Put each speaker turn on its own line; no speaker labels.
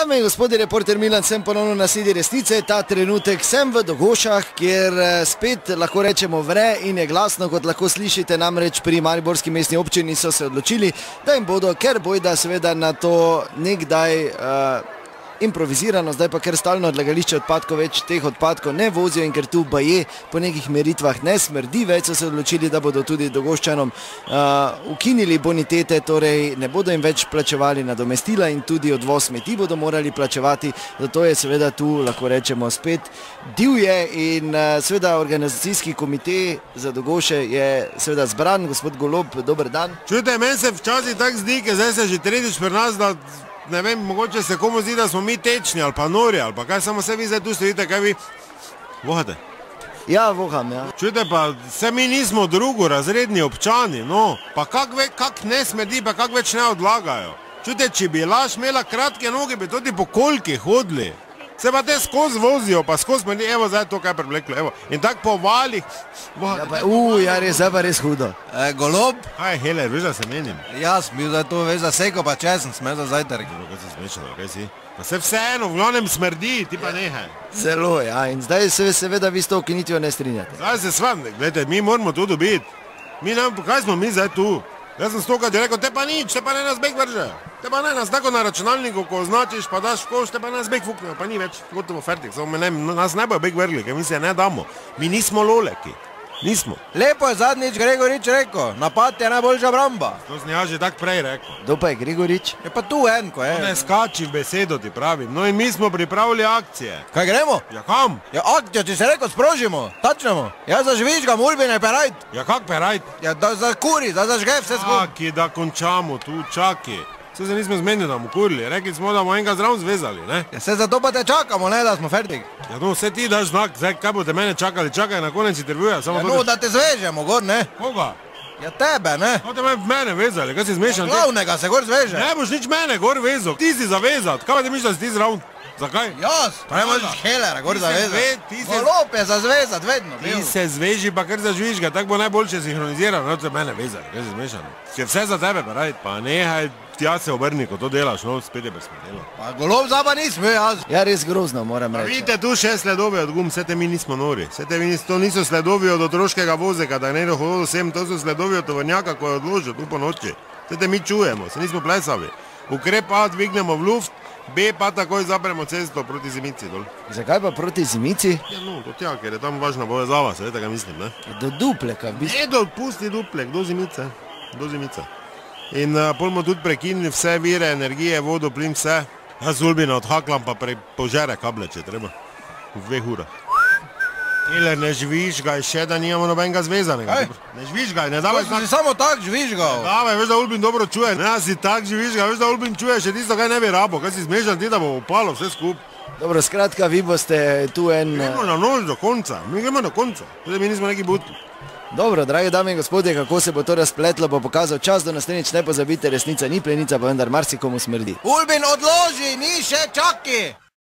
Dame in gospodje, reporter Milan, sem ponovno na sedi resnice. Ta trenutek sem v Dogošah, kjer eh, spet lahko rečemo vre in je glasno, kot lahko slišite. Namreč pri Mariborski mestni občini so se odločili, da jim bodo, ker bojda seveda na to nekdaj uh, improvizirano, zdaj pa ker stalno odlagališče odpadkov več teh odpadkov ne vozijo in ker tu baje po nekih meritvah ne smrdi, več so se odločili, da bodo tudi dogoščanom uh, ukinili bonitete, torej ne bodo jim več plačevali nadomestila in tudi odvoz smeti bodo morali plačevati, zato je seveda tu, lahko rečemo, spet divje in uh, seveda organizacijski komite za dogoše je seveda zbran, gospod Golob, dober dan.
Čujte, meni se včasih tako zdi, ker zdaj se že tretjič pri nas, da ne vem, mogoče se komu zdi, da smo mi tečni ali pa nori ali pa kaj, samo se vi zdaj tu stojite, kaj vi vohate.
Ja, voham, ja.
Čujte pa, vse mi nismo drugorazredni občani, no, pa kak, ve, kak ne smedi, pa kak več ne odlagajo. Čujte, če bi laž imela kratke noge, bi tudi po kolki hodili. Se pa te skozi vozijo, pa skozi meni, evo zdaj to kaj prevleklo, evo. In tako po valih.
Ja, pa, uh, ja, res, zdaj pa res hudo.
E, golob?
Kaj, hele, veš, da se menim.
Jaz bil za to, veš, za seko pa česen, sme za zajtrk.
Dobro, kaj si smešalo, kaj si? Pa se vseeno, v glavnem smrdi, ti pa nehaj.
Zelo, ja, in zdaj se seveda vi s to ukinitvijo ne strinjate.
Zdaj se s vami, gledajte, mi moramo to dobiti. Mi nam, kaj smo mi zdaj tu? Jaz sem stokrat rekel, te pa nič, te pa ne nas beg vrže. Te pa ne nas tako na računalniku, ko označiš, pa daš koš, te pa nas beg fuknejo, pa ni več, gotovo fertik. Samo ne, nas ne bojo beg vrli, ker mi se ne damo. Mi nismo loleki. Nismo.
Lepo je zadnjič Gregorič rekel, napad je najboljša obramba.
To sem jaz že tako prej rekel.
Kdo pa je Grigorič?
Je pa tu en, ko je.
Ne skači v besedo, ti pravim. No in mi smo pripravili akcije.
Kaj gremo?
Ja kam?
Ja akcijo, ti se rekel, sprožimo, tačnemo. Ja zažvižgam, urbine perajt.
Ja kak perajt?
Ja da za kuri, da zažge vse skupaj.
Čaki, da končamo tu, čaki. Se nismo zmenili, da bomo kurili. Rekli smo, da bomo enega zdrav zvezali, ne?
Ja se zato pa te čakamo, ne, da smo fertik.
Ja no, vse ti daš znak, zdaj kaj boste mene čakali, čakaj na konec intervjuja,
Ja, no, da te zvežemo, gor, ne.
Koga?
Ja tebe, ne.
No te me v mene vezali, kaj si zmešan? ti?
Glavnega se gor zveže.
Ne boš nič mene gor vezal, ti si zavezat. Kaj pa ti misliš, da si ti zraven? Zakaj?
Jaz, pa ne možeš helera gor
Ti se
zavezati.
zve- ti se-
Golop je za zvezat, vedno.
Ti
bil.
se zveži pa kar zažvižga, tako bo najboljše sinhroniziran, no te mene vezali, kaj si zmešan? Ker vse za tebe, pa raj, pa nehaj, tja se obrni, ko to delaš, no spet je besmedelo.
Pa golop zaba nismo, jaz.
Ja, res grozno, moram reči.
vidite tu še sledove od gum, vse te mi nismo nori. Vse te mi nis, to niso sledovi od otroškega vozeka, da ne hodil sem, to so sledovi od tovornjaka, ko je odložil tu po noči. Vse te mi čujemo, se nismo plesavi. Ukrep A dvignemo v luft, B pa takoj zapremo cesto proti zimici dol.
Zakaj pa proti zimici?
Ja, no, to tja, ker je tam važna povezava, se veste, kaj mislim, ne?
Do dupleka, v bistvu.
Ne, do pusti duplek, do zimice, do zimice. In uh, bomo tudi prekinili vse vire energije, vodo, plin, vse. Jaz Ulbina odhaklam pa pre, požere kable, če treba. V dveh urah. Ile ne žvižgaj še, da nimamo nobenega zvezanega. Ne žvižgaj, ne
Pa
davaj
si
znak.
samo tak žvižgal.
Davaj, veš, da Ulbin dobro čuje. Ne, si tak žvižga, veš, da Ulbin čuje še tisto, kaj ne bi rabo. Kaj si zmešan ti, da bo upalo vse skupaj.
Dobro, skratka, vi boste tu en...
Gremo na nož do konca, mi gremo na konca. Tudi mi nismo neki buti.
Dobro, drage dame in gospodje, kako se bo to razpletlo, bo pokazal čas, do naslednjič ne pozabite, resnica ni plenica, pa vendar marsikomu smrdi.
Ulbin odloži, ni še čaki.